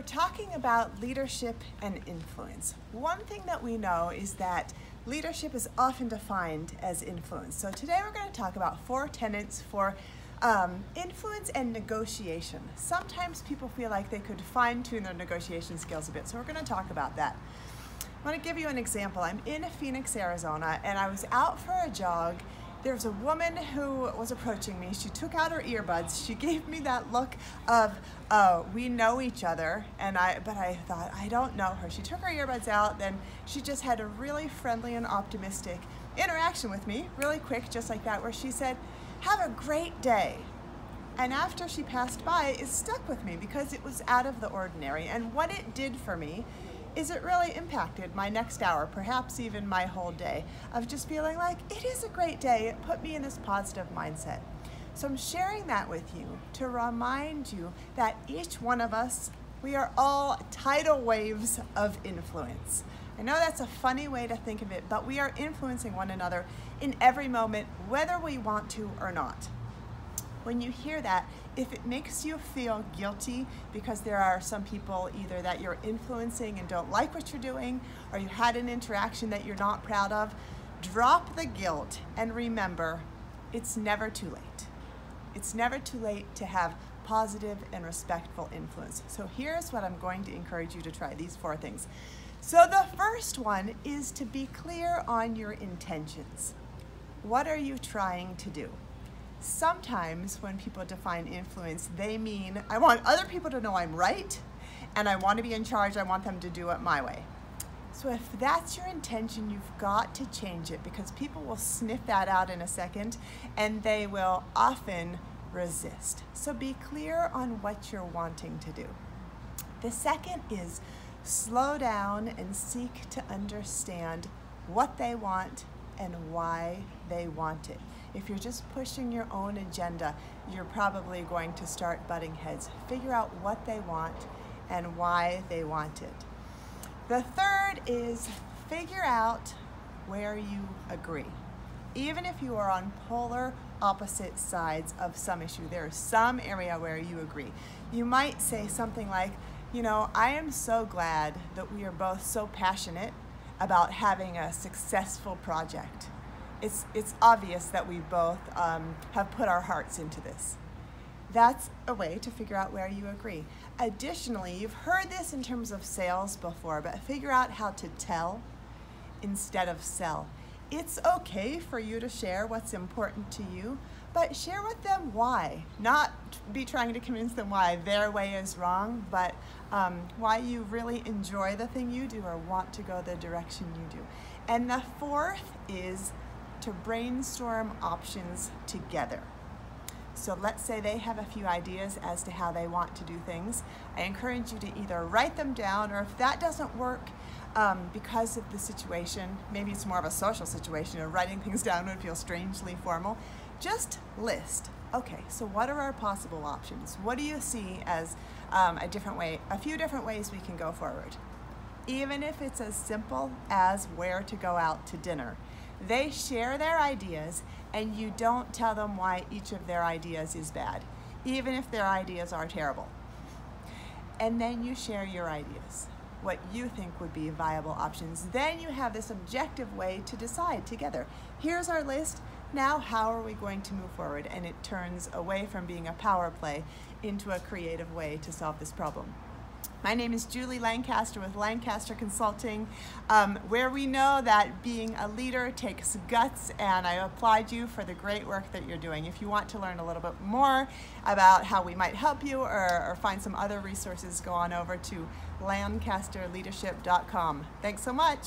we're talking about leadership and influence. One thing that we know is that leadership is often defined as influence. So today we're going to talk about four tenets for um, influence and negotiation. Sometimes people feel like they could fine tune their negotiation skills a bit, so we're going to talk about that. I want to give you an example. I'm in Phoenix, Arizona, and I was out for a jog there was a woman who was approaching me. She took out her earbuds. She gave me that look of, oh, we know each other. And I, but I thought, I don't know her. She took her earbuds out. Then she just had a really friendly and optimistic interaction with me, really quick, just like that, where she said, have a great day. And after she passed by, it stuck with me because it was out of the ordinary. And what it did for me is it really impacted my next hour, perhaps even my whole day, of just feeling like it is a great day. It put me in this positive mindset. So I'm sharing that with you to remind you that each one of us, we are all tidal waves of influence. I know that's a funny way to think of it, but we are influencing one another in every moment, whether we want to or not when you hear that, if it makes you feel guilty because there are some people either that you're influencing and don't like what you're doing, or you had an interaction that you're not proud of, drop the guilt and remember it's never too late. It's never too late to have positive and respectful influence. So here's what I'm going to encourage you to try these four things. So the first one is to be clear on your intentions. What are you trying to do? Sometimes when people define influence, they mean I want other people to know I'm right and I want to be in charge. I want them to do it my way. So if that's your intention, you've got to change it because people will sniff that out in a second and they will often resist. So be clear on what you're wanting to do. The second is slow down and seek to understand what they want and why they want it. If you're just pushing your own agenda, you're probably going to start butting heads. Figure out what they want and why they want it. The third is figure out where you agree. Even if you are on polar opposite sides of some issue, there is some area where you agree. You might say something like, you know, I am so glad that we are both so passionate about having a successful project. It's, it's obvious that we both um, have put our hearts into this. That's a way to figure out where you agree. Additionally, you've heard this in terms of sales before, but figure out how to tell instead of sell. It's okay for you to share what's important to you, but share with them why. Not be trying to convince them why their way is wrong, but um, why you really enjoy the thing you do or want to go the direction you do. And the fourth is to brainstorm options together. So let's say they have a few ideas as to how they want to do things. I encourage you to either write them down or if that doesn't work um, because of the situation, maybe it's more of a social situation or writing things down would feel strangely formal, just list. Okay, so what are our possible options? What do you see as um, a different way, a few different ways we can go forward? Even if it's as simple as where to go out to dinner. They share their ideas and you don't tell them why each of their ideas is bad, even if their ideas are terrible. And then you share your ideas, what you think would be viable options. Then you have this objective way to decide together. Here's our list. Now, how are we going to move forward? And it turns away from being a power play into a creative way to solve this problem. My name is Julie Lancaster with Lancaster Consulting, um, where we know that being a leader takes guts, and I applaud you for the great work that you're doing. If you want to learn a little bit more about how we might help you or, or find some other resources, go on over to lancasterleadership.com. Thanks so much.